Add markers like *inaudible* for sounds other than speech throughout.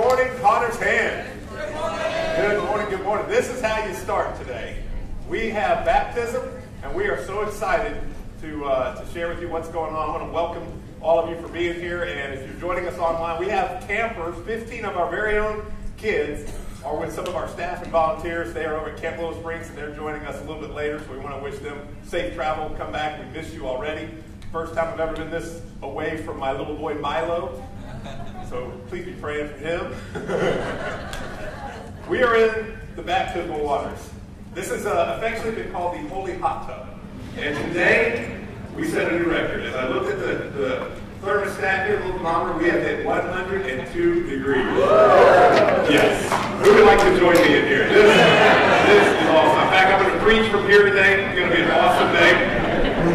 Morning, Potter's Hand. Good morning, good morning. This is how you start today. We have baptism, and we are so excited to, uh, to share with you what's going on. I want to welcome all of you for being here, and if you're joining us online, we have campers, 15 of our very own kids are with some of our staff and volunteers. They are over at Camp Willow Springs, and they're joining us a little bit later, so we want to wish them safe travel. Come back. We miss you already. First time I've ever been this away from my little boy Milo. So please be praying for him. *laughs* we are in the baptismal waters. This has uh, affectionately been called the Holy Hot Tub. And today, we set a new record. As I looked at the, the thermostat here, the little thermometer, we have hit 102 degrees. Yes. Who would like to join me in here? This, this is awesome. In fact, I'm going to preach from here today. It's going to be an awesome day.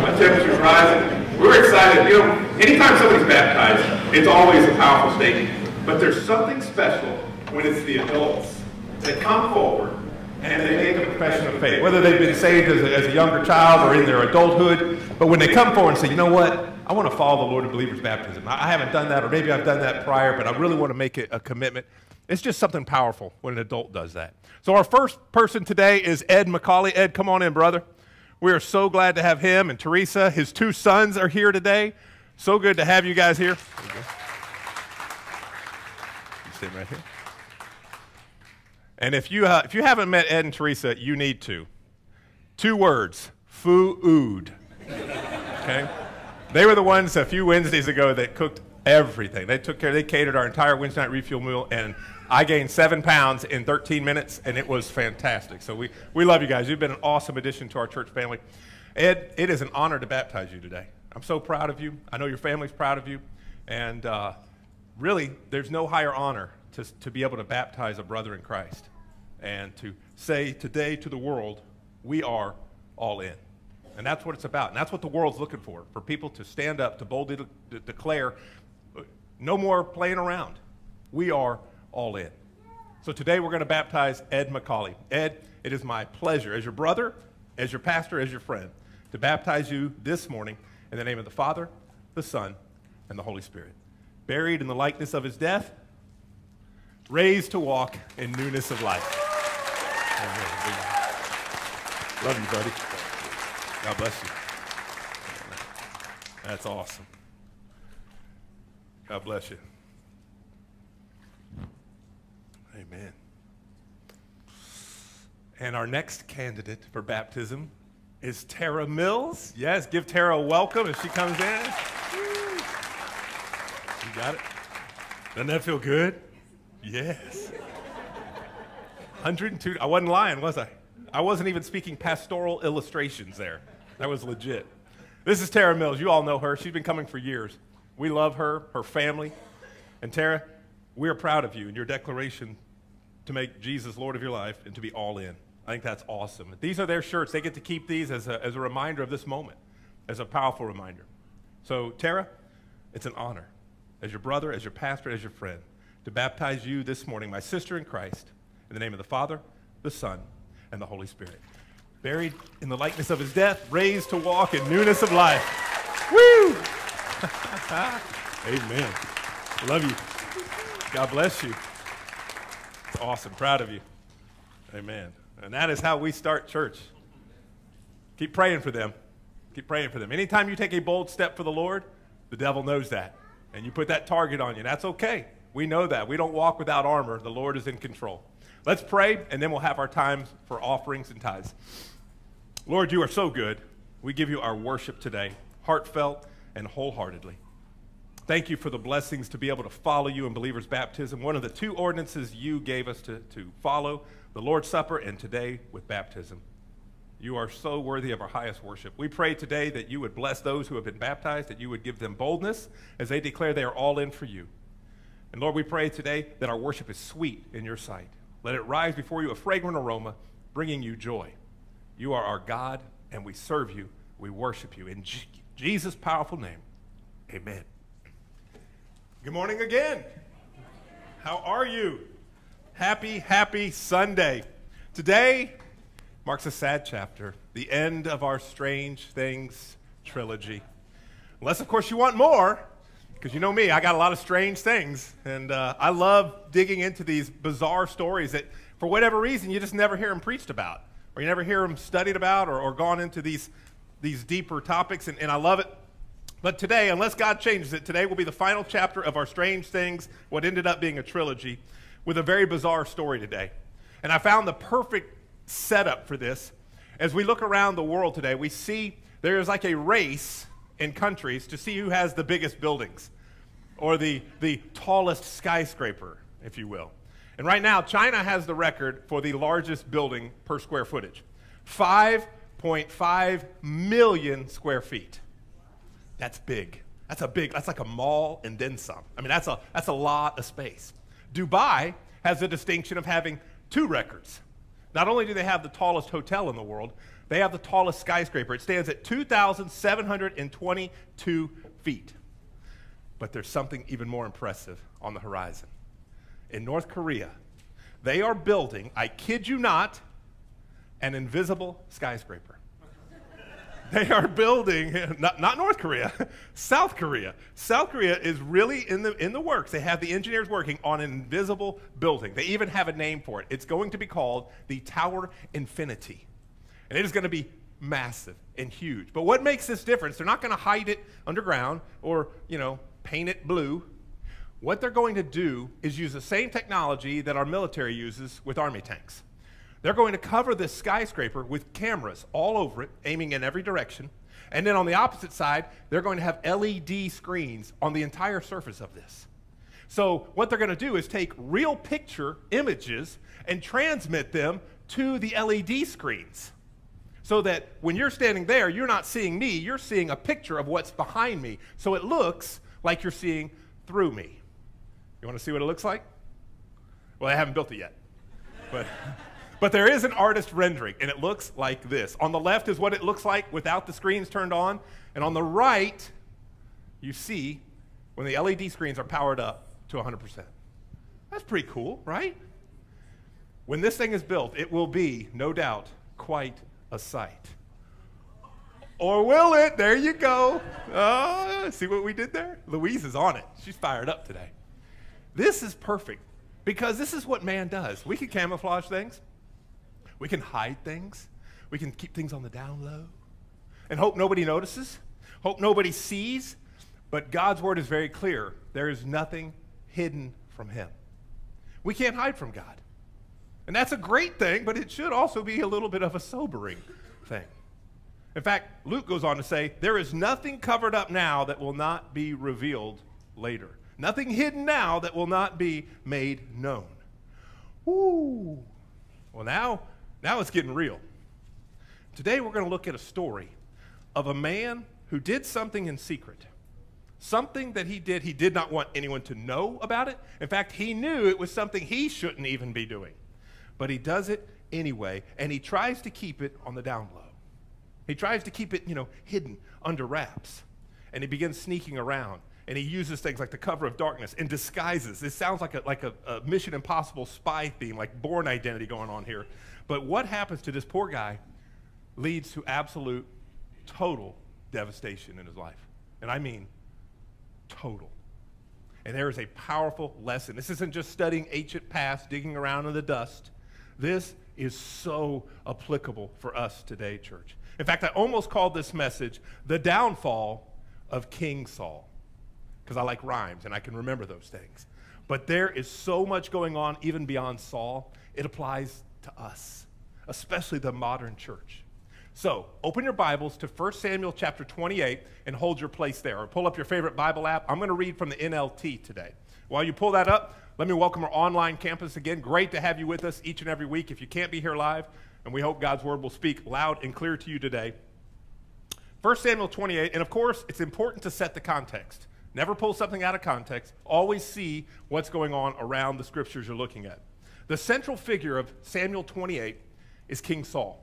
My temperature's rising. We're excited. You know, anytime somebody's baptized, it's always a powerful statement. But there's something special when it's the adults that come forward and they make a profession of faith, whether they've been saved as a, as a younger child or in their adulthood. But when they come forward and say, you know what, I want to follow the Lord of believers baptism. I haven't done that, or maybe I've done that prior, but I really want to make it a commitment. It's just something powerful when an adult does that. So our first person today is Ed McCauley. Ed, come on in, brother. We are so glad to have him and Teresa. His two sons are here today. So good to have you guys here. You, sit right here. And if you, uh, if you haven't met Ed and Teresa, you need to. Two words food. Okay? They were the ones a few Wednesdays ago that cooked everything. They took care, they catered our entire Wednesday night refuel meal, and I gained seven pounds in 13 minutes, and it was fantastic. So we, we love you guys. You've been an awesome addition to our church family. Ed, it is an honor to baptize you today. I'm so proud of you. I know your family's proud of you. And uh, really, there's no higher honor to, to be able to baptize a brother in Christ and to say today to the world, we are all in. And that's what it's about. And that's what the world's looking for for people to stand up, to boldly de- de- declare no more playing around. We are all in. So today we're going to baptize Ed McCauley. Ed, it is my pleasure as your brother, as your pastor, as your friend, to baptize you this morning in the name of the Father, the Son, and the Holy Spirit. Buried in the likeness of his death, raised to walk in newness of life. Love you, buddy. God bless you. That's awesome. God bless you. Amen. And our next candidate for baptism is Tara Mills. Yes, give Tara a welcome if she comes in. You got it? Doesn't that feel good? Yes. 102. I wasn't lying, was I? I wasn't even speaking pastoral illustrations there. That was legit. This is Tara Mills. You all know her. She's been coming for years. We love her, her family. And Tara, we are proud of you and your declaration to make Jesus Lord of your life and to be all in. I think that's awesome. These are their shirts. They get to keep these as a, as a reminder of this moment, as a powerful reminder. So, Tara, it's an honor as your brother, as your pastor, as your friend to baptize you this morning, my sister in Christ, in the name of the Father, the Son, and the Holy Spirit. Buried in the likeness of his death, raised to walk in newness of life. Woo! *laughs* Amen. Love you. God bless you. It's awesome. Proud of you. Amen. And that is how we start church. Keep praying for them. Keep praying for them. Anytime you take a bold step for the Lord, the devil knows that. And you put that target on you. That's okay. We know that. We don't walk without armor. The Lord is in control. Let's pray, and then we'll have our times for offerings and tithes. Lord, you are so good. We give you our worship today, heartfelt and wholeheartedly. Thank you for the blessings to be able to follow you in believers' baptism. One of the two ordinances you gave us to, to follow the Lord's Supper, and today with baptism. You are so worthy of our highest worship. We pray today that you would bless those who have been baptized, that you would give them boldness as they declare they are all in for you. And Lord, we pray today that our worship is sweet in your sight. Let it rise before you a fragrant aroma, bringing you joy. You are our God, and we serve you. We worship you. In Jesus' powerful name, amen. Good morning again. How are you? Happy, happy Sunday. Today marks a sad chapter, the end of our Strange Things trilogy. Unless, of course, you want more, Because you know me, I got a lot of strange things. And uh, I love digging into these bizarre stories that, for whatever reason, you just never hear them preached about, or you never hear them studied about, or, or gone into these, these deeper topics. And, and I love it. But today, unless God changes it, today will be the final chapter of our Strange Things, what ended up being a trilogy, with a very bizarre story today. And I found the perfect setup for this. As we look around the world today, we see there is like a race in countries to see who has the biggest buildings or the, the tallest skyscraper, if you will. And right now, China has the record for the largest building per square footage 5.5 million square feet. That's big. That's a big, that's like a mall and then some. I mean, that's a, that's a lot of space. Dubai has the distinction of having two records. Not only do they have the tallest hotel in the world, they have the tallest skyscraper. It stands at 2,722 feet. But there's something even more impressive on the horizon. In North Korea, they are building, I kid you not, an invisible skyscraper. They are building, not, not North Korea, *laughs* South Korea. South Korea is really in the, in the works. They have the engineers working on an invisible building. They even have a name for it. It's going to be called the Tower Infinity. And it is going to be massive and huge. But what makes this difference? They're not going to hide it underground or, you know, paint it blue. What they're going to do is use the same technology that our military uses with army tanks. They're going to cover this skyscraper with cameras all over it, aiming in every direction. And then on the opposite side, they're going to have LED screens on the entire surface of this. So, what they're going to do is take real picture images and transmit them to the LED screens. So that when you're standing there, you're not seeing me, you're seeing a picture of what's behind me. So it looks like you're seeing through me. You want to see what it looks like? Well, I haven't built it yet. But, *laughs* but there is an artist rendering, and it looks like this. On the left is what it looks like without the screens turned on. And on the right, you see when the LED screens are powered up to 100%. That's pretty cool, right? When this thing is built, it will be, no doubt, quite a sight. Or will it? There you go. Oh, see what we did there? Louise is on it. She's fired up today. This is perfect because this is what man does. We can camouflage things, we can hide things, we can keep things on the down low and hope nobody notices, hope nobody sees. But God's word is very clear there is nothing hidden from him. We can't hide from God. And that's a great thing, but it should also be a little bit of a sobering thing. In fact, Luke goes on to say, There is nothing covered up now that will not be revealed later. Nothing hidden now that will not be made known. Ooh. Well, now, now it's getting real. Today we're going to look at a story of a man who did something in secret. Something that he did, he did not want anyone to know about it. In fact, he knew it was something he shouldn't even be doing. But he does it anyway, and he tries to keep it on the down low. He tries to keep it, you know, hidden under wraps. And he begins sneaking around. And he uses things like the cover of darkness and disguises. It sounds like a, like a, a Mission Impossible spy theme, like Bourne Identity going on here. But what happens to this poor guy leads to absolute, total devastation in his life. And I mean total. And there is a powerful lesson. This isn't just studying ancient past, digging around in the dust. This is so applicable for us today, church. In fact, I almost called this message the downfall of King Saul because I like rhymes and I can remember those things. But there is so much going on even beyond Saul, it applies to us, especially the modern church. So, open your Bibles to 1 Samuel chapter 28 and hold your place there. Or pull up your favorite Bible app. I'm going to read from the NLT today. While you pull that up, let me welcome our online campus again. Great to have you with us each and every week. If you can't be here live, and we hope God's word will speak loud and clear to you today. 1 Samuel 28, and of course, it's important to set the context. Never pull something out of context. Always see what's going on around the scriptures you're looking at. The central figure of Samuel 28 is King Saul.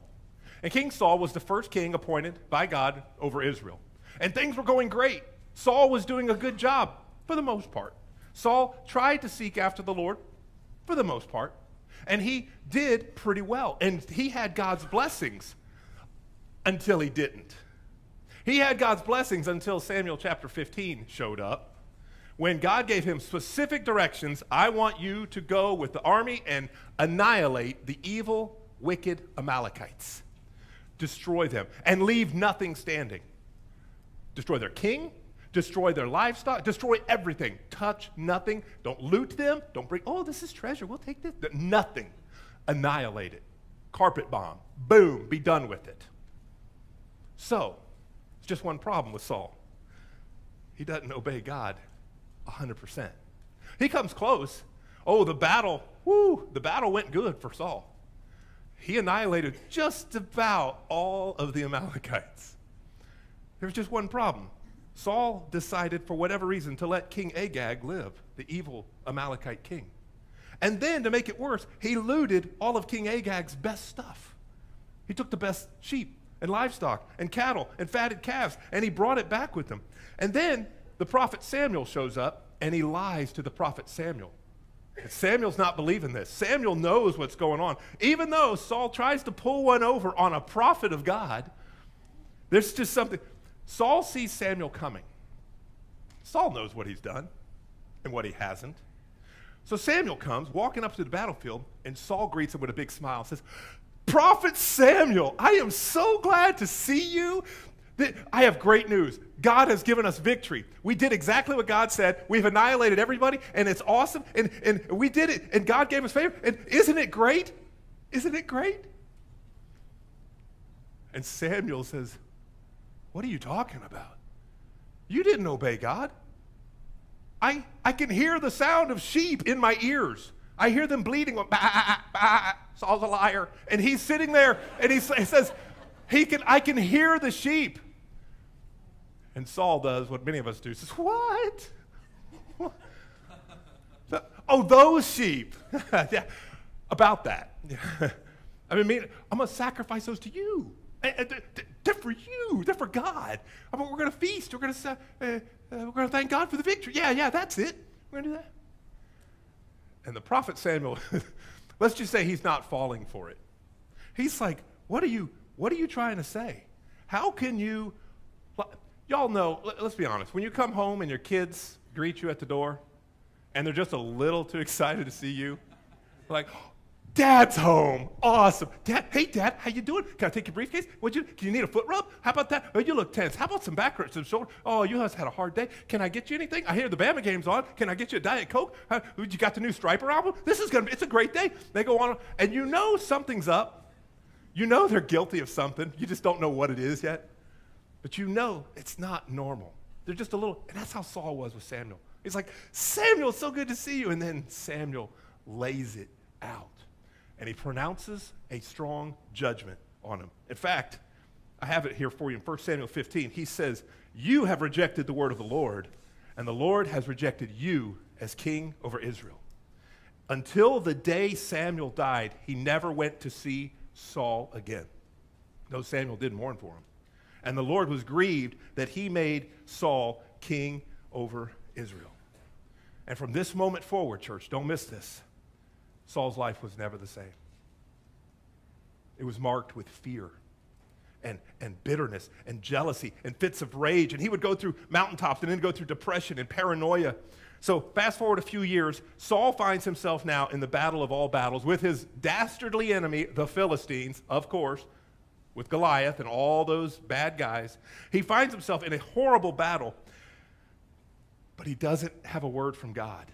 And King Saul was the first king appointed by God over Israel. And things were going great. Saul was doing a good job for the most part. Saul tried to seek after the Lord for the most part. And he did pretty well. And he had God's blessings until he didn't. He had God's blessings until Samuel chapter 15 showed up. When God gave him specific directions I want you to go with the army and annihilate the evil, wicked Amalekites, destroy them, and leave nothing standing. Destroy their king, destroy their livestock, destroy everything. Touch nothing. Don't loot them. Don't bring, oh, this is treasure. We'll take this. Nothing. Annihilate it. Carpet bomb. Boom. Be done with it. So, it's just one problem with Saul. He doesn't obey God 100%. He comes close. Oh, the battle, whoo, the battle went good for Saul. He annihilated just about all of the Amalekites. There was just one problem. Saul decided, for whatever reason, to let King Agag live, the evil Amalekite king. And then, to make it worse, he looted all of King Agag's best stuff. He took the best sheep and livestock and cattle and fatted calves, and he brought it back with him. And then the prophet Samuel shows up, and he lies to the prophet Samuel. And Samuel's not believing this. Samuel knows what's going on. Even though Saul tries to pull one over on a prophet of God, there's just something. Saul sees Samuel coming. Saul knows what he's done and what he hasn't. So Samuel comes, walking up to the battlefield, and Saul greets him with a big smile and says, Prophet Samuel, I am so glad to see you. I have great news. God has given us victory. We did exactly what God said. We've annihilated everybody, and it's awesome. And, and we did it, and God gave us favor. And isn't it great? Isn't it great? And Samuel says, what are you talking about? You didn't obey God. I, I can hear the sound of sheep in my ears. I hear them bleating. Bah, bah, Saul's a liar. And he's sitting there and he, he says, he can, I can hear the sheep. And Saul does what many of us do. Says, what? oh, those sheep. *laughs* yeah, about that. *laughs* I mean, I'm going to sacrifice those to you. They're for you. They're for God. I mean, we're going to feast. We're going to uh, uh, we're going to thank God for the victory. Yeah, yeah, that's it. We're going to do that. And the prophet Samuel, *laughs* let's just say he's not falling for it. He's like, what are you what are you trying to say? How can you y'all know, let's be honest. When you come home and your kids greet you at the door and they're just a little too *laughs* excited to see you, like, Dad's home. Awesome. Dad, hey, Dad, how you doing? Can I take your briefcase? Would you? Can you need a foot rub? How about that? Oh, you look tense. How about some back rubs and shoulder? Oh, you have had a hard day. Can I get you anything? I hear the Bama game's on. Can I get you a Diet Coke? You got the new Stryper album? This is gonna be. It's a great day. They go on, and you know something's up. You know they're guilty of something. You just don't know what it is yet. But you know it's not normal. They're just a little, and that's how Saul was with Samuel. He's like, Samuel, so good to see you. And then Samuel lays it out and he pronounces a strong judgment on him. In fact, I have it here for you in 1 Samuel 15. He says, You have rejected the word of the Lord, and the Lord has rejected you as king over Israel. Until the day Samuel died, he never went to see Saul again, though Samuel did mourn for him. And the Lord was grieved that he made Saul king over Israel. And from this moment forward, church, don't miss this. Saul's life was never the same. It was marked with fear and, and bitterness and jealousy and fits of rage. And he would go through mountaintops and then go through depression and paranoia. So, fast forward a few years, Saul finds himself now in the battle of all battles with his dastardly enemy, the Philistines, of course, with Goliath and all those bad guys. He finds himself in a horrible battle, but he doesn't have a word from God,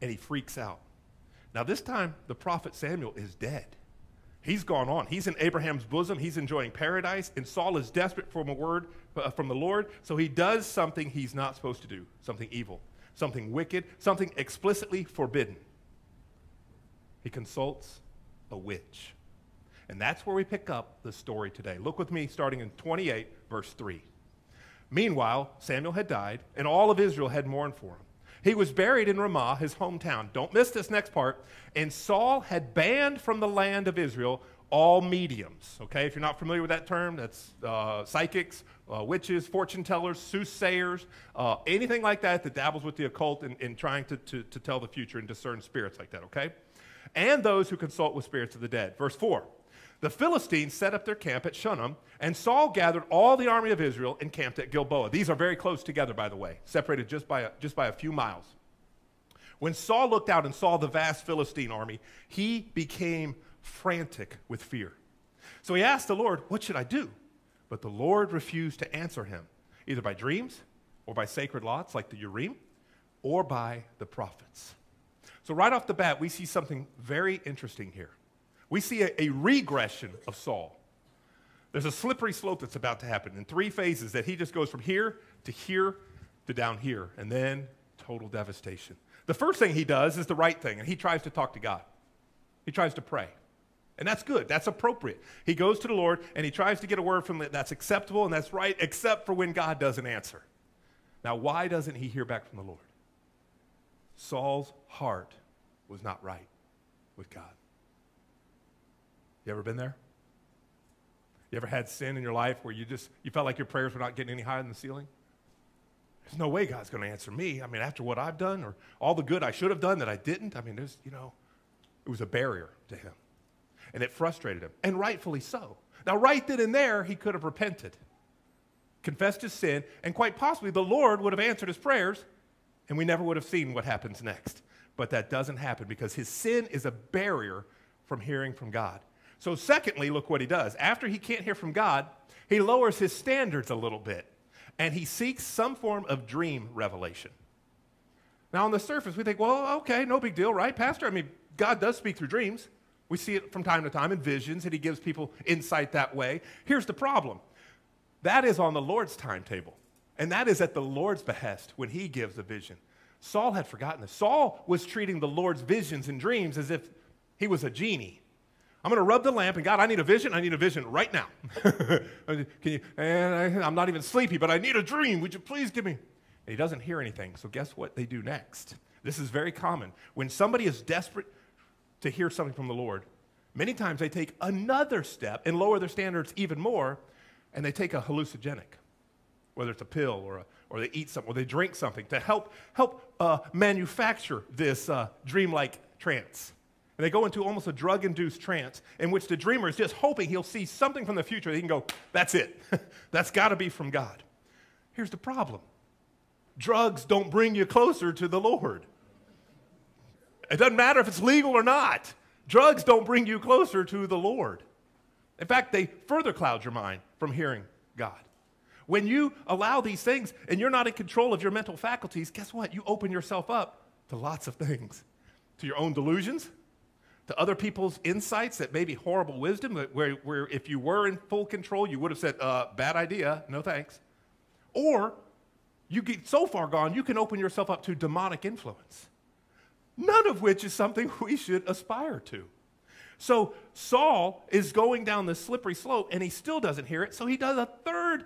and he freaks out. Now, this time, the prophet Samuel is dead. He's gone on. He's in Abraham's bosom. He's enjoying paradise. And Saul is desperate for a word uh, from the Lord. So he does something he's not supposed to do something evil, something wicked, something explicitly forbidden. He consults a witch. And that's where we pick up the story today. Look with me, starting in 28, verse 3. Meanwhile, Samuel had died, and all of Israel had mourned for him. He was buried in Ramah, his hometown. Don't miss this next part. And Saul had banned from the land of Israel all mediums. Okay, if you're not familiar with that term, that's uh, psychics, uh, witches, fortune tellers, soothsayers, uh, anything like that that dabbles with the occult and, and trying to, to, to tell the future and discern spirits like that, okay? And those who consult with spirits of the dead. Verse 4 the Philistines set up their camp at Shunem, and Saul gathered all the army of Israel and camped at Gilboa. These are very close together, by the way, separated just by a, just by a few miles. When Saul looked out and saw the vast Philistine army, he became frantic with fear. So he asked the Lord, What should I do? But the Lord refused to answer him, either by dreams or by sacred lots like the Urim or by the prophets. So, right off the bat, we see something very interesting here. We see a, a, regression of Saul. There's a slippery slope that's about to happen in three phases that he just goes from here to here to down here, and then total devastation. The first thing he does is the right thing, and he tries to talk to God. He tries to pray. And that's good. That's appropriate. He goes to the Lord and he tries to get a word from it that's acceptable and that's right, except for when God doesn't answer. Now, why doesn't he hear back from the Lord? Saul's heart was not right with God. You ever been there? You ever had sin in your life where you just you felt like your prayers were not getting any higher than the ceiling? There's no way God's going to answer me. I mean, after what I've done or all the good I should have done that I didn't, I mean, there's, you know, it was a barrier to him. And it frustrated him, and rightfully so. Now, right then and there, he could have repented, confessed his sin, and quite possibly the Lord would have answered his prayers, and we never would have seen what happens next. But that doesn't happen because his sin is a barrier from hearing from God. So, secondly, look what he does. After he can't hear from God, he lowers his standards a little bit and he seeks some form of dream revelation. Now, on the surface, we think, well, okay, no big deal, right, Pastor? I mean, God does speak through dreams. We see it from time to time in visions, and he gives people insight that way. Here's the problem that is on the Lord's timetable, and that is at the Lord's behest when he gives a vision. Saul had forgotten this. Saul was treating the Lord's visions and dreams as if he was a genie. I'm going to rub the lamp, and God, I need a vision. I need a vision right now. *laughs* *laughs* Can you? And I, I'm not even sleepy, but I need a dream. Would you please give me? And he doesn't hear anything. So guess what they do next? This is very common. When somebody is desperate to hear something from the Lord, many times they take another step and lower their standards even more, and they take a hallucinogenic, whether it's a pill or, a, or they eat something or they drink something to help, help uh, manufacture this uh, dreamlike trance. And they go into almost a drug induced trance in which the dreamer is just hoping he'll see something from the future. He can go, that's it. *laughs* that's got to be from God. Here's the problem drugs don't bring you closer to the Lord. It doesn't matter if it's legal or not. Drugs don't bring you closer to the Lord. In fact, they further cloud your mind from hearing God. When you allow these things and you're not in control of your mental faculties, guess what? You open yourself up to lots of things to your own delusions, to other people's insights that may be horrible wisdom, where, where if you were in full control, you would have said, uh, bad idea, no thanks. Or you get so far gone, you can open yourself up to demonic influence, none of which is something *laughs* we should aspire to. So Saul is going down this slippery slope and he still doesn't hear it. So he does a third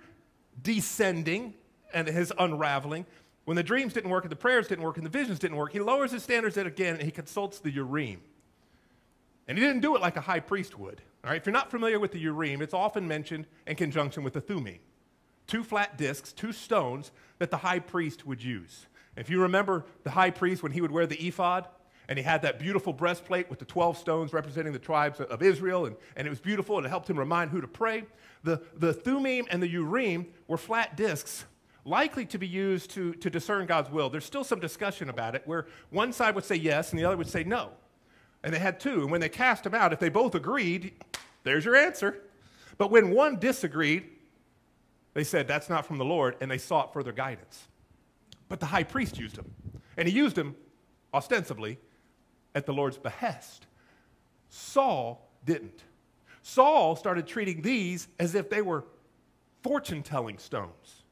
descending and his unraveling. When the dreams didn't work and the prayers didn't work and the visions didn't work, he lowers his standards again and he consults the Urim. And he didn't do it like a high priest would. All right, if you're not familiar with the Urim, it's often mentioned in conjunction with the Thummim. Two flat discs, two stones that the high priest would use. If you remember the high priest when he would wear the ephod, and he had that beautiful breastplate with the 12 stones representing the tribes of Israel, and, and it was beautiful, and it helped him remind who to pray. The, the Thummim and the Urim were flat discs, likely to be used to, to discern God's will. There's still some discussion about it, where one side would say yes, and the other would say no. And they had two. And when they cast them out, if they both agreed, there's your answer. But when one disagreed, they said, That's not from the Lord, and they sought further guidance. But the high priest used them. And he used them ostensibly at the Lord's behest. Saul didn't. Saul started treating these as if they were fortune telling stones,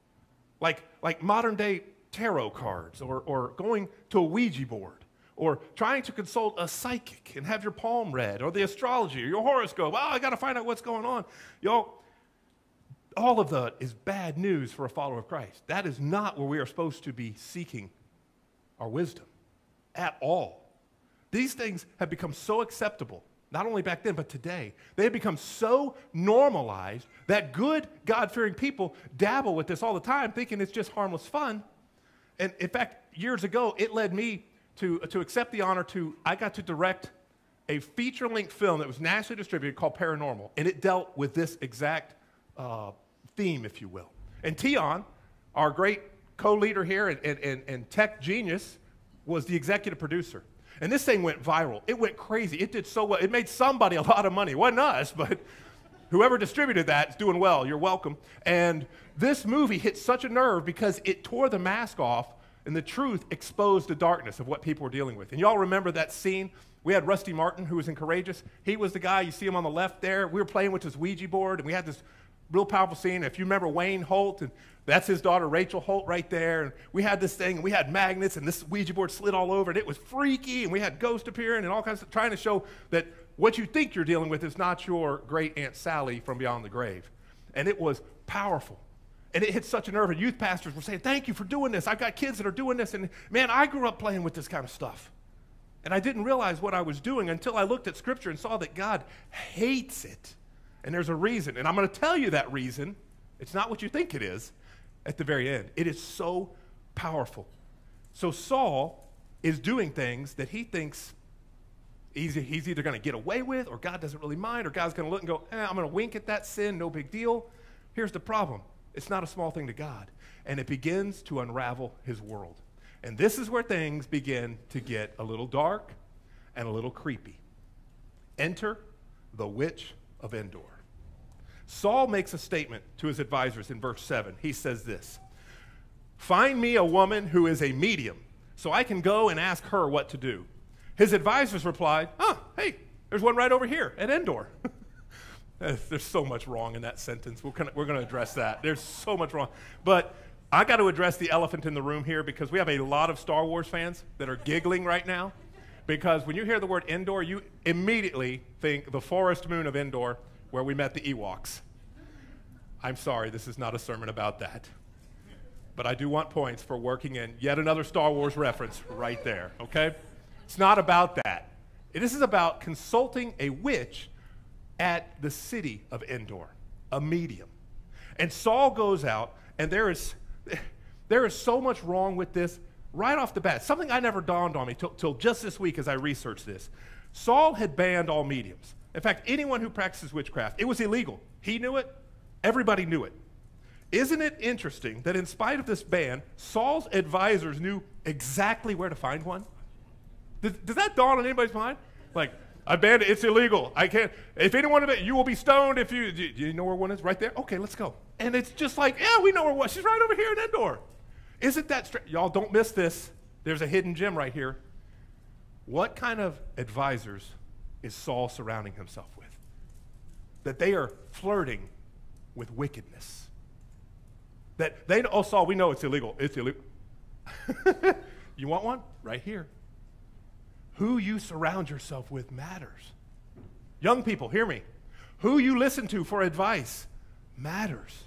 like, like modern day tarot cards or, or going to a Ouija board or trying to consult a psychic and have your palm read, or the astrology, or your horoscope. Oh, I got to find out what's going on. Y'all, all of that is bad news for a follower of Christ. That is not where we are supposed to be seeking our wisdom at all. These things have become so acceptable, not only back then, but today. They have become so normalized that good, God fearing people dabble with this all the time, thinking it's just harmless fun. And in fact, years ago, it led me to, to accept the honor to, I got to direct a feature length film that was nationally distributed called Paranormal, and it dealt with this exact uh, theme, if you will. And Tion, our great co leader here and, and, and tech genius, was the executive producer. And this thing went viral. It went crazy. It did so well. It made somebody a lot of money. It wasn't us, but whoever distributed that is doing well. You're welcome. And this movie hit such a nerve because it tore the mask off and the truth exposed the darkness of what people were dealing with. And y'all remember that scene? We had Rusty Martin, who was in Courageous. He was the guy, you see him on the left there. We were playing with this Ouija board, and we had this real powerful scene. If you remember Wayne Holt, and that's his daughter Rachel Holt right there. And we had this thing, and we had magnets, and this Ouija board slid all over, and it was freaky. And we had ghosts appearing, and all kinds of trying to show that what you think you're dealing with is not your great Aunt Sally from beyond the grave. And it was powerful. And it hit such a nerve. And youth pastors were saying, Thank you for doing this. I've got kids that are doing this. And man, I grew up playing with this kind of stuff. And I didn't realize what I was doing until I looked at Scripture and saw that God hates it. And there's a reason. And I'm going to tell you that reason. It's not what you think it is at the very end. It is so powerful. So Saul is doing things that he thinks he's, he's either going to get away with or God doesn't really mind or God's going to look and go, eh, I'm going to wink at that sin, no big deal. Here's the problem it's not a small thing to God. And it begins to unravel his world. And this is where things begin to get a little dark and a little creepy. Enter the witch of Endor. Saul makes a statement to his advisors in verse 7. He says this Find me a woman who is a medium, so I can go and ask her what to do. His advisors replied, Oh, hey, there's one right over here at Endor. *laughs* There's so much wrong in that sentence. We're going we're to address that. There's so much wrong. But I got to address the elephant in the room here because we have a lot of Star Wars fans that are giggling right now. Because when you hear the word Endor, you immediately think the forest moon of Endor where we met the Ewoks. I'm sorry, this is not a sermon about that. But I do want points for working in yet another Star Wars reference right there, okay? It's not about that. This is about consulting a witch at the city of Endor, a medium. And Saul goes out, and there is, *laughs* there is so much wrong with this right off the bat. Something I never dawned on me till, till just this week as I researched this. Saul had banned all mediums. In fact, anyone who practices witchcraft, it was illegal. He knew it, everybody knew it. Isn't it interesting that in spite of this ban, Saul's advisors knew exactly where to find one? Does, does that dawn on anybody's mind? Like, I banned it. It's illegal. I can't. If anyone of it, you will be stoned if you. Do you know where one is? Right there? Okay, let's go. And it's just like, yeah, we know where one. She's right over here in Endor. Isn't that straight? Y'all don't miss this. There's a hidden gem right here. What kind of advisors is Saul surrounding himself with? That they are flirting with wickedness. That they, oh, Saul, we know it's illegal. It's illegal. *laughs* you want one? Right here. Who you surround yourself with matters. Young people, hear me. Who you listen to for advice matters.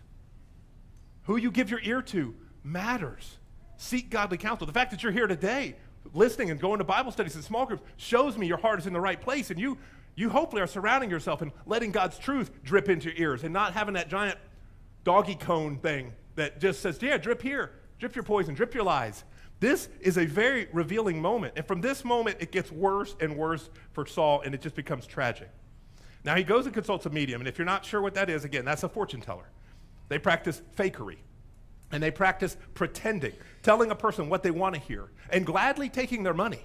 Who you give your ear to matters. Seek godly counsel. The fact that you're here today, listening and going to Bible studies and small groups, shows me your heart is in the right place. And you, you hopefully are surrounding yourself and letting God's truth drip into your ears and not having that giant doggy cone thing that just says, yeah, drip here, drip your poison, drip your lies. This is a very revealing moment. And from this moment, it gets worse and worse for Saul, and it just becomes tragic. Now, he goes and consults a medium, and if you're not sure what that is, again, that's a fortune teller. They practice fakery, and they practice pretending, telling a person what they want to hear, and gladly taking their money.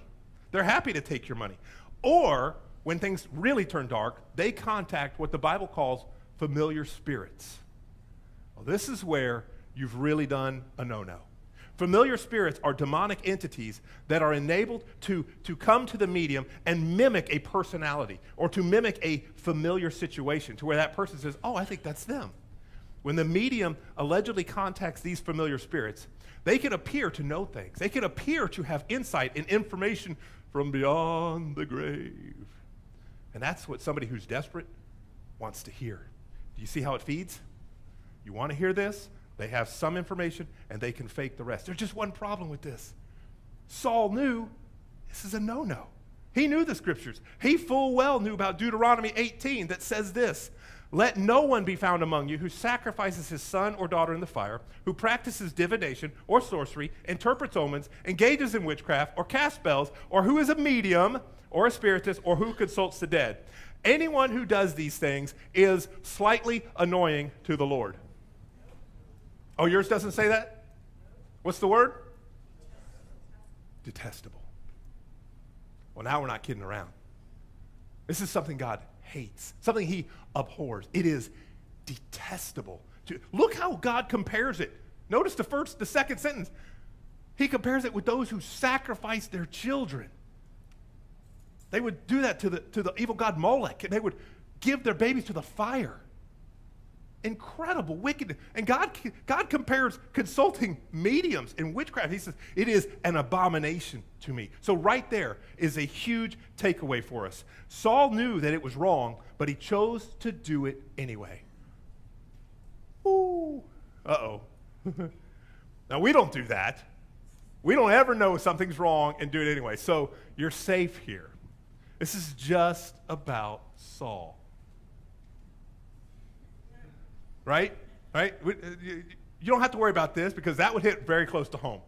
They're happy to take your money. Or, when things really turn dark, they contact what the Bible calls familiar spirits. Well, this is where you've really done a no no. Familiar spirits are demonic entities that are enabled to, to come to the medium and mimic a personality or to mimic a familiar situation to where that person says, Oh, I think that's them. When the medium allegedly contacts these familiar spirits, they can appear to know things. They can appear to have insight and information from beyond the grave. And that's what somebody who's desperate wants to hear. Do you see how it feeds? You want to hear this? They have some information and they can fake the rest. There's just one problem with this. Saul knew this is a no no. He knew the scriptures. He full well knew about Deuteronomy 18 that says this Let no one be found among you who sacrifices his son or daughter in the fire, who practices divination or sorcery, interprets omens, engages in witchcraft, or casts spells, or who is a medium, or a spiritist or who consults the dead. Anyone who does these things is slightly annoying to the Lord. Oh, yours doesn't say that? What's the word? Detestable. Well, now we're not kidding around. This is something God hates, something he abhors. It is detestable. Look how God compares it. Notice the first, the second sentence. He compares it with those who sacrifice their children. They would do that to the, to the evil god Molech, and they would give their babies to the fire. Incredible wickedness. And God, God compares consulting mediums in witchcraft. He says, it is an abomination to me. So, right there is a huge takeaway for us. Saul knew that it was wrong, but he chose to do it anyway. Ooh, uh oh. *laughs* now, we don't do that. We don't ever know something's wrong and do it anyway. So, you're safe here. This is just about Saul right? Right? Uh, you don't have to worry about this because that would hit very close to home.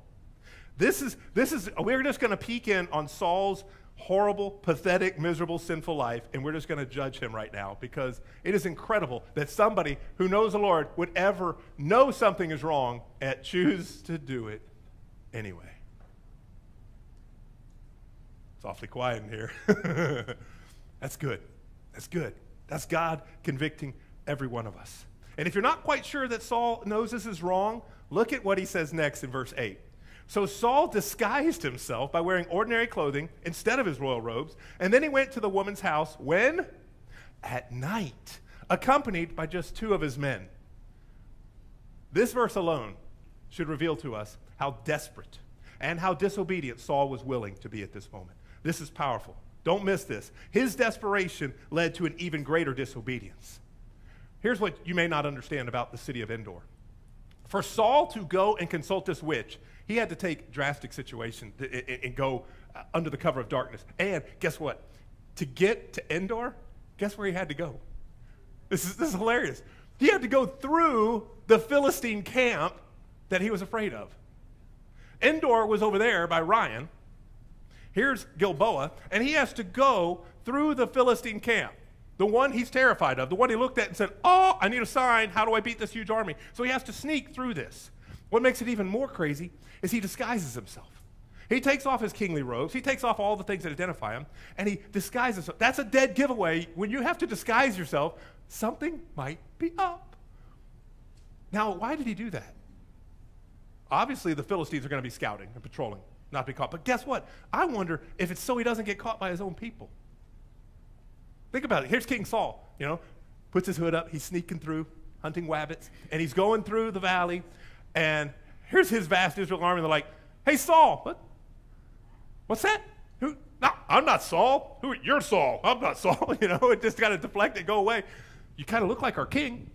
This is, this is we're just going to peek in on Saul's horrible, pathetic, miserable, sinful life, and we're just going to judge him right now because it is incredible that somebody who knows the Lord would ever know something is wrong and choose to do it anyway. It's awfully quiet in here. *laughs* That's good. That's good. That's God convicting every one of us. And if you're not quite sure that Saul knows this is wrong, look at what he says next in verse 8. So Saul disguised himself by wearing ordinary clothing instead of his royal robes, and then he went to the woman's house when? At night, accompanied by just two of his men. This verse alone should reveal to us how desperate and how disobedient Saul was willing to be at this moment. This is powerful. Don't miss this. His desperation led to an even greater disobedience. Here's what you may not understand about the city of Endor. For Saul to go and consult this witch, he had to take drastic situation and go uh, under the cover of darkness. And guess what? To get to Endor, guess where he had to go? This is, this is hilarious. He had to go through the Philistine camp that he was afraid of. Endor was over there by Ryan. Here's Gilboa, and he has to go through the Philistine camp. The one he's terrified of, the one he looked at and said, Oh, I need a sign. How do I beat this huge army? So he has to sneak through this. What makes it even more crazy is he disguises himself. He takes off his kingly robes, he takes off all the things that identify him, and he disguises himself. That's a dead giveaway. When you have to disguise yourself, something might be up. Now, why did he do that? Obviously, the Philistines are going to be scouting and patrolling, not be caught. But guess what? I wonder if it's so he doesn't get caught by his own people. Think about it. Here's King Saul, you know, puts his hood up, he's sneaking through, hunting wabbits, and he's going through the valley, and here's his vast Israel army. They're like, hey, Saul, what? What's that? Who? No, I'm not Saul. Who? You're Saul. I'm not *laughs* Saul. You know, it just kind of deflected, go away. You kind of look like our king.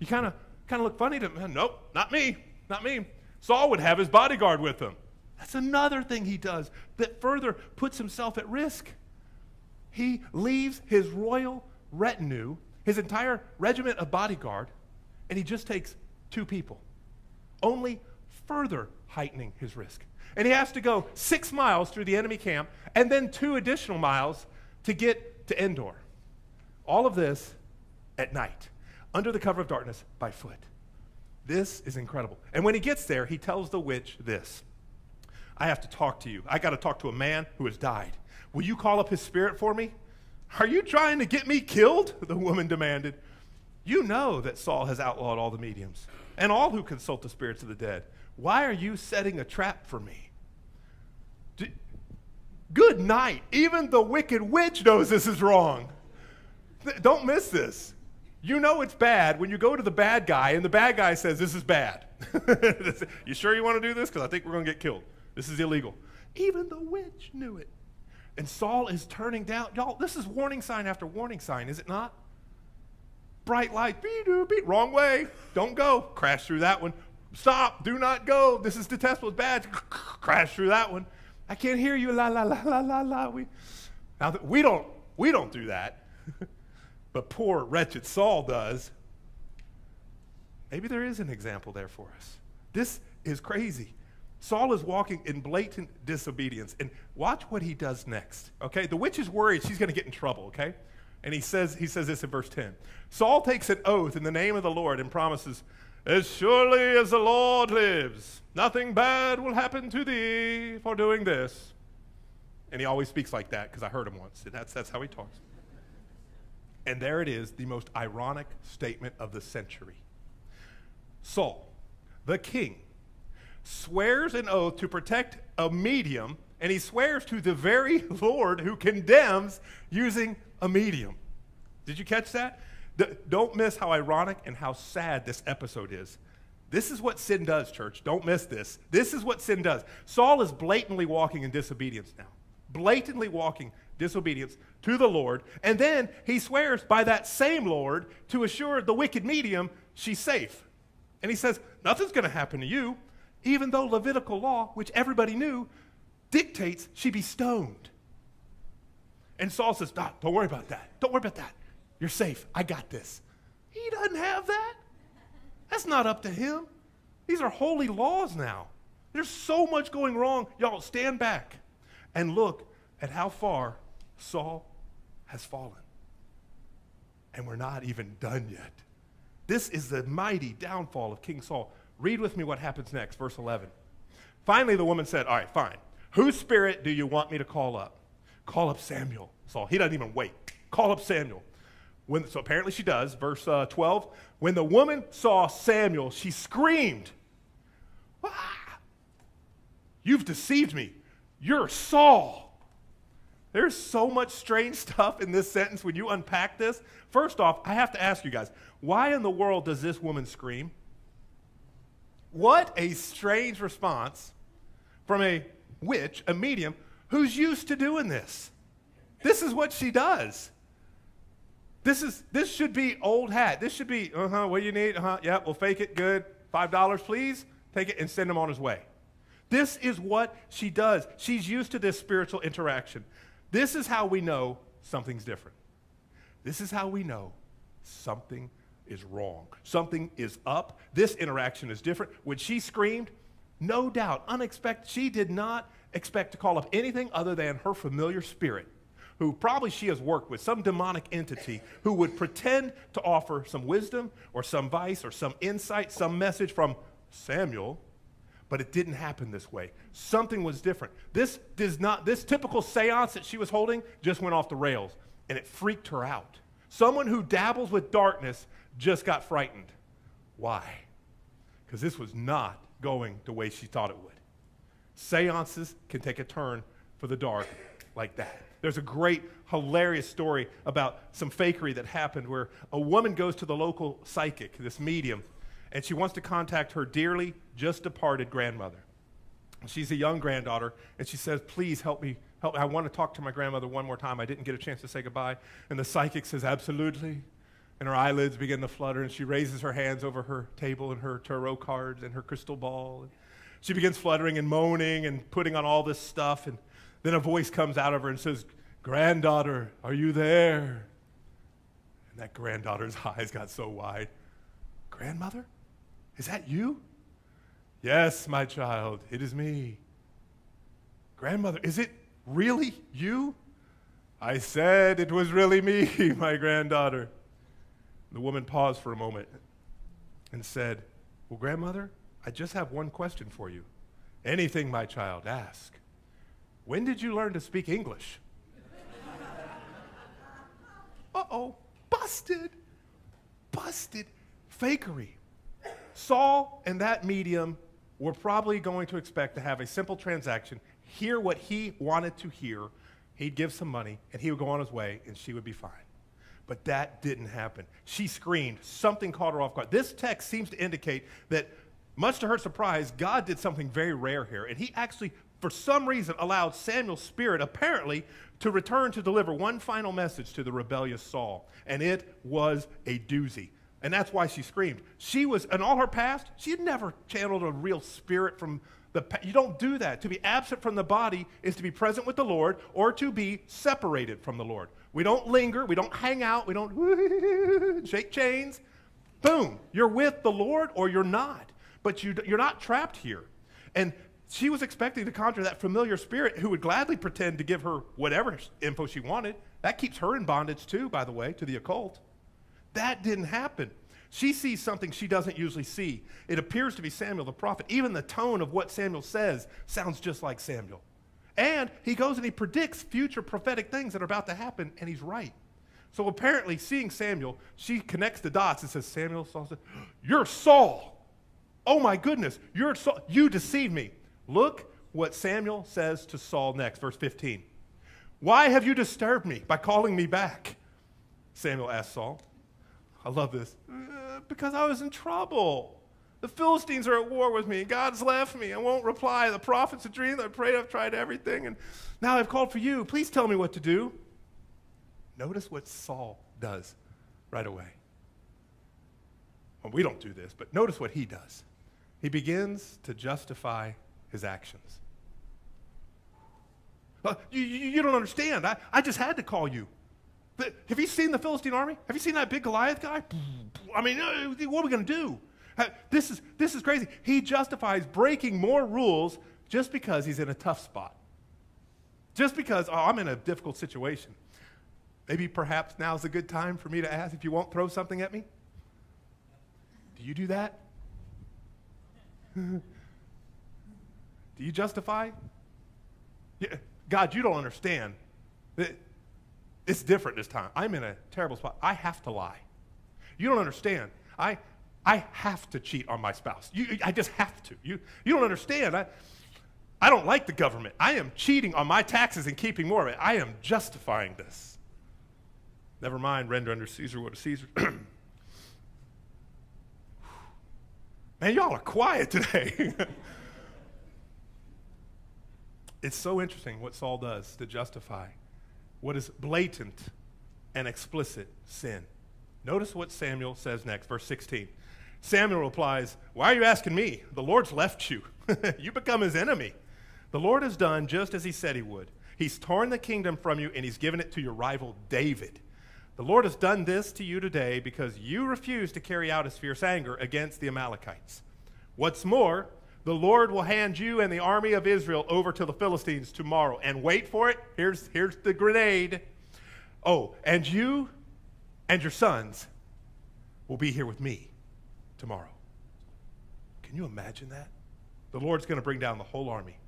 You kind of kind of look funny to me. Nope, not me. Not me. Saul would have his bodyguard with him. That's another thing he does that further puts himself at risk he leaves his royal retinue, his entire regiment of bodyguard, and he just takes two people, only further heightening his risk. And he has to go six miles through the enemy camp and then two additional miles to get to Endor. All of this at night, under the cover of darkness, by foot. This is incredible. And when he gets there, he tells the witch this I have to talk to you. I got to talk to a man who has died. Will you call up his spirit for me? Are you trying to get me killed? *laughs* The woman demanded. You know that Saul has outlawed all the mediums and all who consult the spirits of the dead. Why are you setting a trap for me? D- Good night. Even the wicked witch knows this is wrong. Th- don't miss this. You know it's bad when you go to the bad guy and the bad guy says, This is bad. *laughs* you sure you want to do this? Because I think we're going to get killed. This is illegal. Even the witch knew it. And Saul is turning down. Y'all, this is warning sign after warning sign, is it not? Bright light, beep, beep, wrong way. Don't go. Crash through that one. Stop. Do not go. This is detestable. It's bad. Crash through that one. I can't hear you. La la la la la la. We, now we don't we don't do that, *laughs* but poor wretched Saul does. Maybe there is an example there for us. This is crazy. Saul is walking in blatant disobedience. And watch what he does next. Okay? The witch is worried she's going to get in trouble, okay? And he says, he says this in verse 10. Saul takes an oath in the name of the Lord and promises, As surely as the Lord lives, nothing bad will happen to thee for doing this. And he always speaks like that because I heard him once. That's, that's how he talks. And there it is, the most ironic statement of the century. Saul, the king, swears an oath to protect a medium, and he swears to the very *laughs* Lord who condemns using a medium. Did you catch that? D- don't miss how ironic and how sad this episode is. This is what sin does, church. Don't miss this. This is what sin does. Saul is blatantly walking in disobedience now. Blatantly walking disobedience to the Lord. And then he swears by that same Lord to assure the wicked medium she's safe. And he says, Nothing's going to happen to you, even though Levitical law, which everybody knew, dictates she be stoned. And Saul says, Don't worry about that. Don't worry about that. You're safe. I got this. He doesn't have that. That's not up to him. These are holy laws now. There's so much going wrong. Y'all, stand back and look at how far Saul has fallen. And we're not even done yet. This is the mighty downfall of King Saul. Read with me what happens next, verse 11. Finally, the woman said, All right, fine. Whose spirit do you want me to call up? Call up Samuel. Saul, he doesn't even wait. Call up Samuel. When, so apparently she does. Verse uh, 12. When the woman saw Samuel, she screamed, ah, You've deceived me. You're Saul. There's so much strange *laughs* stuff in this sentence when you unpack this. First off, I have to ask you guys why in the world does this woman scream? What a strange response from a witch, a medium, who's used to doing this. This is what she does. This is this should be old hat. This should be, uh-huh, what do you need? Uh-huh, yeah, we'll fake it, good. Five dollars, please. Take it and send him on his way. This is what she does. She's used to this spiritual interaction. This is how we know something's different. This is how we know something is wrong. Something is up. This interaction is different. When she screamed, no doubt, unexpected, she did not expect to call up anything other than her familiar spirit, who probably she has worked with, some demonic entity who would pretend to offer some wisdom or some vice or some insight, some message from Samuel, but it didn't happen this way. Something was different. This does not this typical séance that she was holding just went off the rails and it freaked her out. Someone who dabbles with darkness just got frightened. Why? Because this was not going the way she thought it would. Seances can take a turn for the dark like that. There's a great, hilarious story about some fakery that happened where a woman goes to the local psychic, this medium, and she wants to contact her dearly just departed grandmother. She's a young granddaughter, and she says, Please help me. Help, I want to talk to my grandmother one more time. I didn't get a chance to say goodbye. And the psychic says, Absolutely and her eyelids begin to flutter, and she raises her hands over her table and her tarot cards and her crystal ball. She begins fluttering and moaning and putting on all this stuff, and then a voice comes out of her and says, Granddaughter, are you there? And that granddaughter's *laughs* eyes got so wide. Grandmother? Is that you? Yes, my child, it is me. Grandmother, is it really you? I said it was really me, *laughs* my granddaughter. The woman paused for a moment and said, Well, grandmother, I just have one question for you. Anything, my child, ask. When did you learn to speak English? *laughs* uh oh, busted. Busted. Fakery. Saul and that medium were probably going to expect to have a simple transaction, hear what he wanted to hear, he'd give some money, and he would go on his way, and she would be fine. But that didn't happen. She screamed. Something caught her off guard. This text seems to indicate that, much to her surprise, God did something very rare here. And he actually, for some reason, allowed Samuel's spirit, apparently, to return to deliver one final message to the rebellious Saul. And it was a doozy. And that's why she screamed. She was, in all her past, she had never channeled a real spirit from the, you don't do that. To be absent from the body is to be present with the Lord or to be separated from the Lord. We don't linger. We don't hang out. We don't *laughs* shake chains. Boom. You're with the Lord or you're not. But you, you're not trapped here. And She was expecting to conjure that familiar spirit who would gladly pretend to give her whatever info she wanted. That keeps her in bondage, too, by the way, to the occult. That didn't happen. She sees something she doesn't usually see. It appears to be Samuel the prophet. Even the tone of what Samuel says sounds just like Samuel. And he goes and he predicts future prophetic things that are about to happen, and he's right. So apparently, seeing Samuel, she connects the dots and says, Samuel, Saul said, *gasps* You're Saul. Oh my goodness, you're Saul. You deceived me. Look what Samuel says to Saul next, verse 15. Why have you disturbed me by calling me back? Samuel asked Saul. I love this. Uh, because I was in trouble. The Philistines are at war with me. God's left me. I won't reply. The prophets have dreamed. I've prayed. I've tried everything. And now I've called for you. Please tell me what to do. Notice what Saul does right away. Well, we don't do this, but notice what he does. He begins to justify his actions. Uh, you, you, don't understand. I, I just had to call you. But have you seen the Philistine army? Have you seen that big Goliath guy? I mean, uh, what are we going to do? This is, this is crazy. He justifies breaking more rules just because he's in a tough spot. Just because, oh, I'm in a difficult situation. Maybe perhaps now's a good time for me to ask if you won't throw something at me? Do you do that? *laughs* do you justify? Yeah, God, you don't understand. It's different this time. I'm in a terrible spot. I have to lie. You don't understand. I, I have to cheat on my spouse. You, I just have to. You, you don't understand. I, I don't like the government. I am cheating on my taxes and keeping more of it. I am justifying this. Never mind, render unto Caesar what is Caesar. *clears throat* Man, y'all are quiet today. *laughs* it's so interesting what Saul does to justify what is blatant and explicit sin. Notice what Samuel says next, verse 16. Samuel replies, Why are you asking me? The Lord's left you. *laughs* you become his enemy. The Lord has done just as he said he would. He's torn the kingdom from you and he's given it to your rival David. The Lord has done this to you today because you refused to carry out his fierce anger against the Amalekites. What's more, the Lord will hand you and the army of Israel over to the Philistines tomorrow. And wait for it. Here's, here's the grenade. Oh, and you and your sons will be here with me tomorrow. Can you imagine that? The Lord's going to bring down the whole army.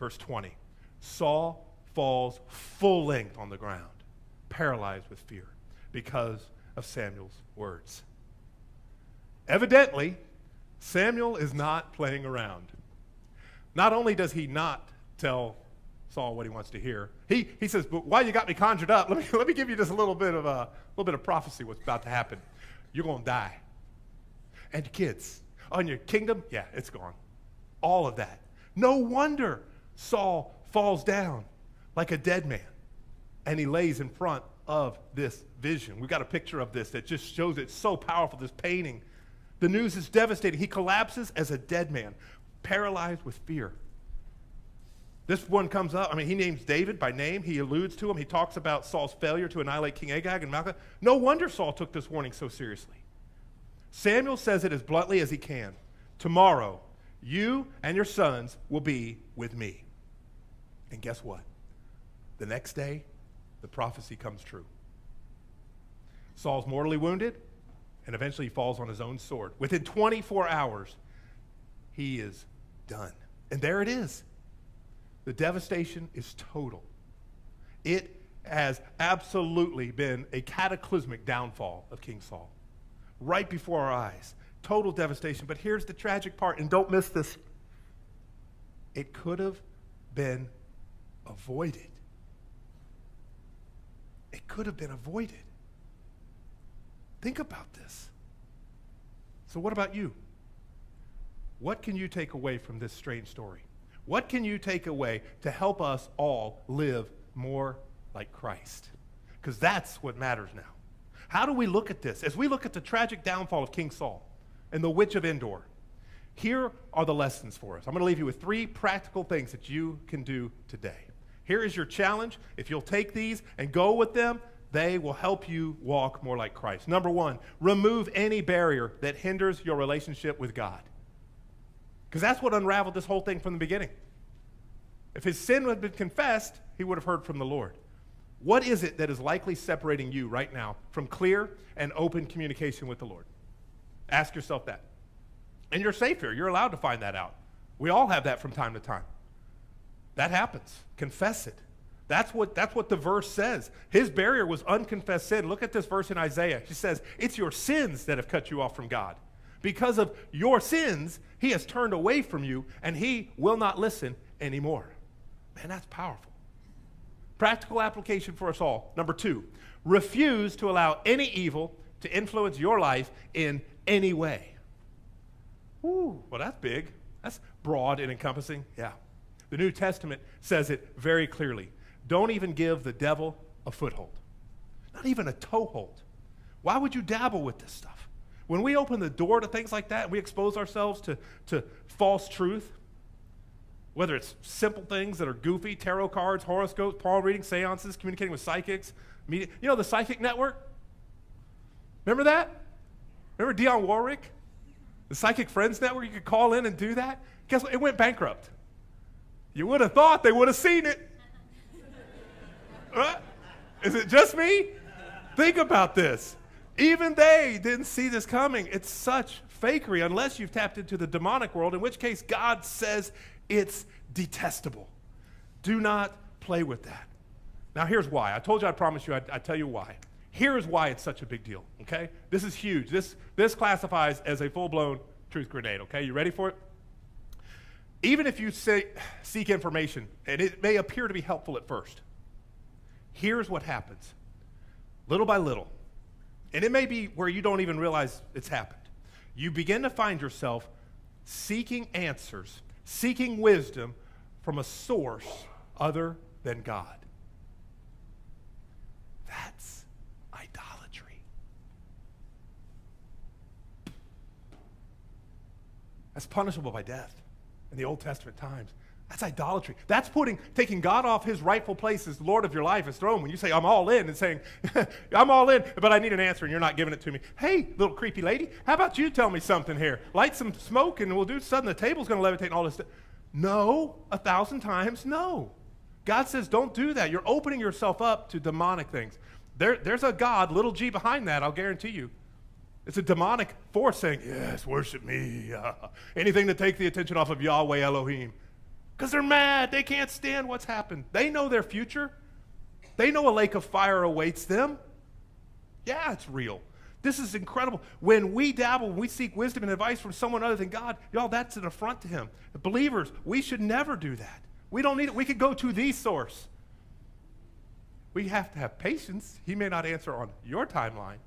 Verse 20 Saul falls full length on the ground, paralyzed with fear because of Samuel's words. Evidently, Samuel is not playing around. Not only does he not tell Saul what he wants to hear, he, he says, But why you got me conjured up, let me, *laughs* let me give you just a little bit of a little bit of prophecy what's about to happen. You're going to die and kids. On your kingdom, yeah, it's gone. All of that. No wonder Saul falls down like a dead man and he lays in front of this vision. We've got a picture of this that just shows it's so powerful, this painting. The news is devastating. He collapses as a dead man, paralyzed with fear. This one comes up. I mean, he names David by name. He alludes to him. He talks about Saul's failure to annihilate King Agag and Malchus. No wonder Saul took this warning so seriously. Samuel says it as bluntly as he can Tomorrow, you and your sons will be with me. And guess what? The next day, the prophecy comes true. Saul's mortally wounded, and eventually he falls on his own sword. Within 24 hours, he is done. And there it is. The devastation is total. It has absolutely been a cataclysmic downfall of King Saul right before our eyes. Total devastation. But here's the tragic part, and don't miss this it could have been avoided. It could have been avoided. Think about this. So, what about you? What can you take away from this strange story? What can you take away to help us all live more like Christ? Because that's what matters now. How do we look at this? As we look at the tragic downfall of King Saul and the witch of Endor, here are the lessons for us. I'm going to leave you with three practical things that you can do today. Here is your challenge. If you'll take these and go with them, they will help you walk more like Christ. Number one, remove any barrier that hinders your relationship with God. Because that's what unraveled this whole thing from the beginning. If his sin had been confessed, he would have heard from the Lord. What is it that is likely separating you right now from clear and open communication with the Lord? Ask yourself that. And you're safe here. You're allowed to find that out. We all have that from time to time. That happens. Confess it. That's what, that's what the verse says. His barrier was unconfessed sin. Look at this verse in Isaiah. He says, It's your sins that have cut you off from God. Because of your sins, he has turned away from you and he will not listen anymore. Man, that's powerful. Practical application for us all. Number two, refuse to allow any evil to influence your life in any way. Ooh, well, that's big. That's broad and encompassing. Yeah. The New Testament says it very clearly. Don't even give the devil a foothold, not even a toehold. Why would you dabble with this stuff? When we open the door to things like that, we expose ourselves to, to false truth, whether it's simple things that are goofy, tarot cards, horoscopes, palm reading, seances, communicating with psychics, media. You know the Psychic Network? Remember that? Remember Dionne Warwick? The Psychic Friends Network? You could call in and do that? Guess what? It went bankrupt. You would have thought they would have seen it. uh, is it just me? Think about this. Even they didn't see this coming. It's such fakery unless you've tapped into the demonic world, in which case God says it's detestable. Do not play with that. Now, here's why. I told you I promised you I'd, I'd, tell you why. Here's why it's such a big deal, okay? This is huge. This, this classifies as a full blown truth grenade, okay? You ready for it? Even if you say, seek information, and it may appear to be helpful at first, here's what happens little by little, and it may be where you don't even realize it's happened. You begin to find yourself seeking answers seeking wisdom from a source other than God. That's idolatry. That's punishable by death in the Old Testament times. That's idolatry. That's putting, taking God off his rightful place as Lord of your life, his throne. When you say, I'm all in, and saying, *laughs* I'm all in, but I need an answer, and you're not giving it to me. Hey, little creepy lady, how about you tell me something here? Light some smoke, and we'll do something. The table's going to levitate and all this stuff. No, a thousand times no. God says, don't do that. You're opening yourself up to demonic things. There, there's a God, little g behind that, I'll guarantee you. It's a demonic force saying, Yes, worship me. Uh, *laughs* anything to take the attention off of Yahweh Elohim because they're mad. They can't stand what's happened. They know their future, they know a lake of fire awaits them. Yeah, it's real. This is incredible. When we dabble, when we seek wisdom and advice from someone other than God, y'all, that's an affront to Him. Believers, we should never do that. We don't need it. We could go to the source. We have to have patience. He may not answer on your timeline,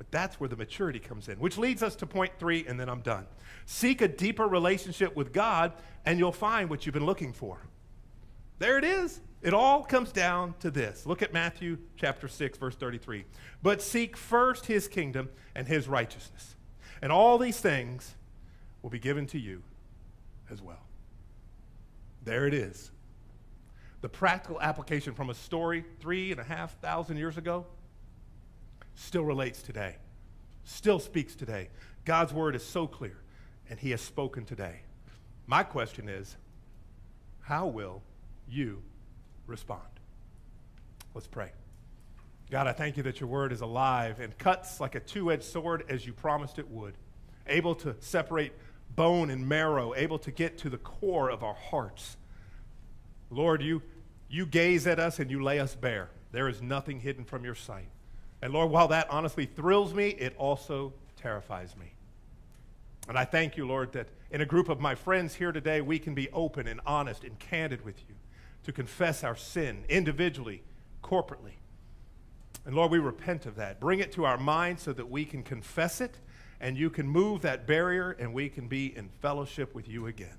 but that's where the maturity comes in, which leads us to point three, and then I'm done. Seek a deeper relationship with God, and you'll find what you've been looking for. There it is. It all comes down to this. Look at Matthew chapter 6, verse 33. But seek first his kingdom and his righteousness, and all these things will be given to you as well. There it is. The practical application from a story three and a half thousand years ago still relates today, still speaks today. God's word is so clear, and he has spoken today. My question is how will you respond? Let's pray. God, I thank you that your word is alive and cuts like a two edged sword as you promised it would, able to separate bone and marrow, able to get to the core of our hearts. Lord, you, you gaze at us and you lay us bare. There is nothing hidden from your sight. And Lord, while that honestly thrills me, it also terrifies me. And I thank you, Lord, that in a group of my friends here today, we can be open and honest and candid with you to confess our sin individually, corporately. And Lord, we repent of that. Bring it to our mind so that we can confess it and you can move that barrier and we can be in fellowship with you again.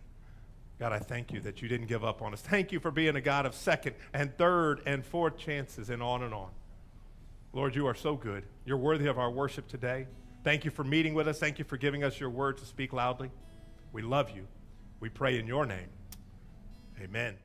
God, I thank you that you didn't give up on us. Thank you for being a God of second and third and fourth chances and on and on. Lord, you are so good. You're worthy of our worship today. Thank you for meeting with us. Thank you for giving us your word to speak loudly. We love you. We pray in your name. Amen.